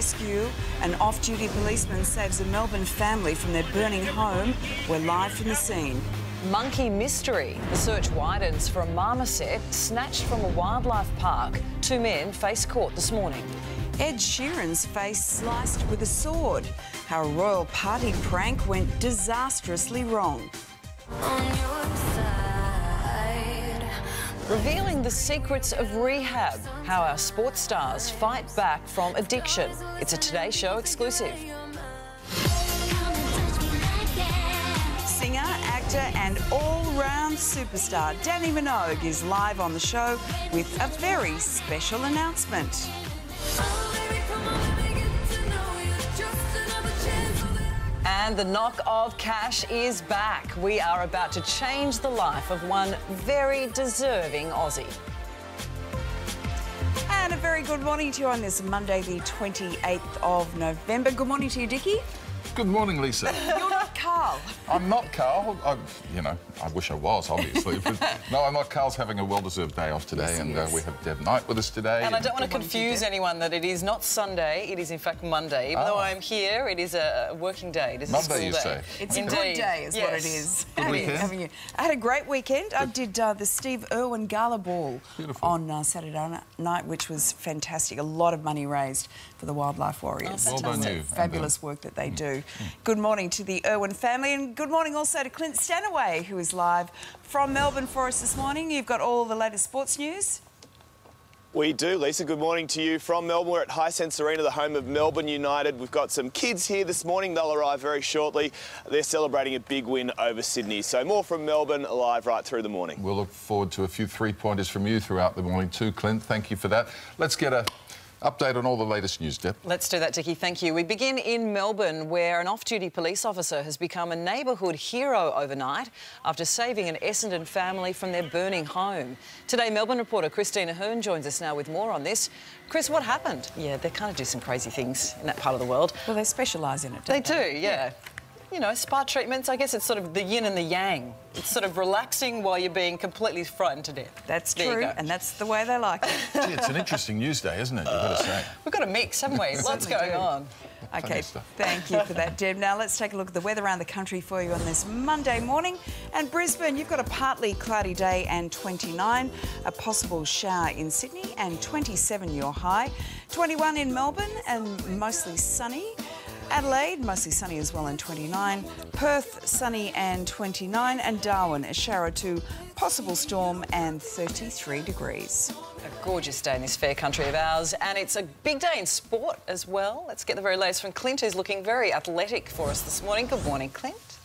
rescue. An off-duty policeman saves a Melbourne family from their burning home. We're live from the scene. Monkey mystery. The search widens for a marmoset snatched from a wildlife park. Two men face court this morning. Ed Sheeran's face sliced with a sword. How a royal party prank went disastrously wrong. Revealing the secrets of rehab, how our sports stars fight back from addiction. It's a Today Show exclusive. Singer, actor, and all-round superstar Dannii Minogue is live on the show with a very special announcement. And the knock of cash is back. We are about to change the life of one very deserving Aussie. And a very good morning to you on this Monday, the 28th of November. Good morning to you, Dickie. Good morning, Lisa. You're not Carl. I'm not Carl. I, you know, I wish I was, obviously. but no, I'm not. Carl's having a well-deserved day off today, Yes, and uh, we have Deb Knight with us today. And I don't want to Good morning to you, confuse anyone that it is not Sunday, it is in fact Monday. Even though Ah. I'm here, it is a working day. It is Monday, a school you day. say? It's a good day, is what it is. Yes. Good Having- weekend? having you- I had a great weekend. I did uh, the Steve Irwin Gala Ball Beautiful. on uh, Saturday night, which was fantastic. A lot of money raised for the Wildlife Warriors. Oh, Well done you. Fabulous work that they do. Good morning to the Irwin family, and good morning also to Clint Stanaway, who is live from Melbourne for us this morning. You've got all the latest sports news. We do, Lisa. Good morning to you from Melbourne. We're at Hisense Arena, the home of Melbourne United. We've got some kids here this morning. They'll arrive very shortly. They're celebrating a big win over Sydney. So more from Melbourne live right through the morning. We'll look forward to a few three-pointers from you throughout the morning too, Clint. Thank you for that. Let's get a update on all the latest news, Deb. Let's do that, Dickie. Thank you. We begin in Melbourne, where an off duty police officer has become a neighbourhood hero overnight after saving an Essendon family from their burning home. Today, Melbourne reporter Christina Hearn joins us now with more on this. Chris, what happened? Yeah, they kind of do some crazy things in that part of the world. Well, they specialise in it. They Don't do, yeah. You know, spa treatments, I guess it's sort of the yin and the yang. It's sort of relaxing while you're being completely frightened to death. That's There true, and that's the way they like it. Gee, it's an interesting news day, isn't it? You've got to say. We've got a mix, haven't we? Lots going do. on. Okay, thank you for that, Deb. Now let's take a look at the weather around the country for you on this Monday morning. And Brisbane, you've got a partly cloudy day and 29, a possible shower in Sydney and 27 your high, 21 in Melbourne and mostly sunny. Adelaide, mostly sunny as well and 29. Perth, sunny and 29. And Darwin, a shower two, possible storm and 33 degrees. A gorgeous day in this fair country of ours, and it's a big day in sport as well. Let's get the very latest from Clint, who's looking very athletic for us this morning. Good morning, Clint.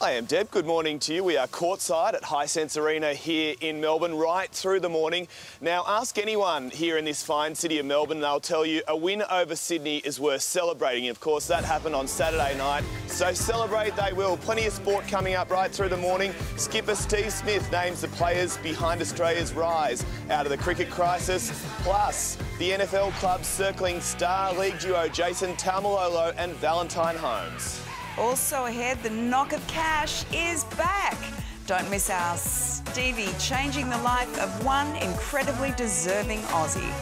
I am Deb. Good morning to you. We are courtside at Hisense Arena here in Melbourne right through the morning. Now, ask anyone here in this fine city of Melbourne, they'll tell you a win over Sydney is worth celebrating. Of course, that happened on Saturday night, so celebrate they will. Plenty of sport coming up right through the morning. Skipper Steve Smith names the players behind Australia's rise out of the cricket crisis. Plus, the NFL club circling star league duo Jason Taumalolo and Valentine Holmes. Also ahead, the knock of cash is back. Don't miss our Stevie changing the life of one incredibly deserving Aussie.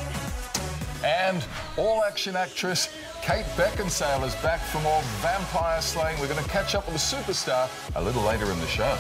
And all-action actress Kate Beckinsale is back for more vampire slaying. We're going to catch up with the superstar a little later in the show.